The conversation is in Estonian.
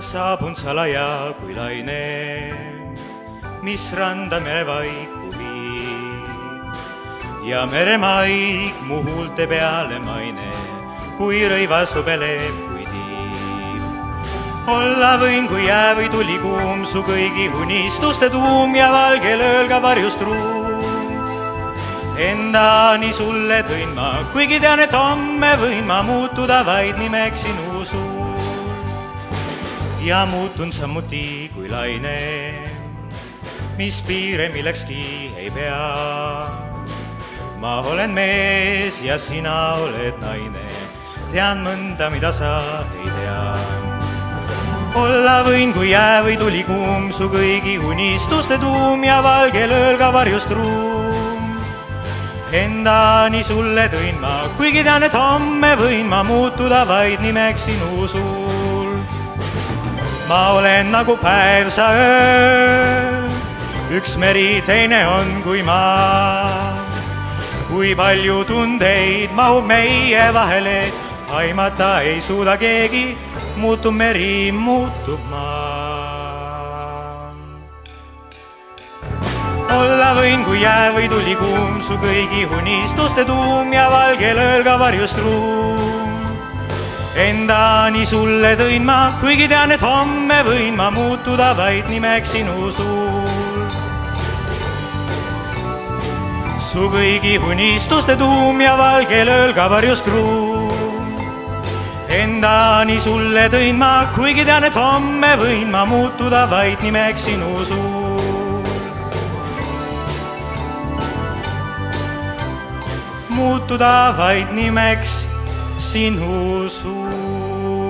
saabun salaja kui laine, mis randa merevaiku viib. ja meremaik mu huulte peale maine, kui rõivas lubeleb kui tiib. olla võin kui jää või tulikuum, su kõigi unistuste tuum ja valgel ööl ka varjust ruum endani sulle tõin ma, kuigi tean, et homme võin ma muutuda vaid nimeks sinu suul. Ja muutun samuti kui laine, mis piire millekski ei pea. ma olen mees ja sina oled naine, tean mõnda, mida sa ei tea olla võin kui jää või tulikuum, su kõigi unistuste tuum ja valgel ööl ka varjust ruum Endani sulle tõin ma, kuigi tean, et homme võin ma muutuda vaid nimeks sinu suul. Ma olen nagu päev, sa öö, üks meri, teine on kui maa. kui palju tundeid mahub meie vahele, aimata ei suuda keegi, muutub meri, muutub maa. olla võin kui jää või tulikuum, su kõigi unistuste tuum ja valgel ööl ka varjust ruum. Endani sulle tõin ma, kuigi tean, et homme võin ma muutuda vaid nimeks sinu suul. su kõigi unistuste tuum ja valgel ööl ka varjust ruum. Endani sulle tõin ma, kuigi tean, et homme võin ma muutuda vaid nimeks sinu suul. muutuda vaid nimeks sinusun.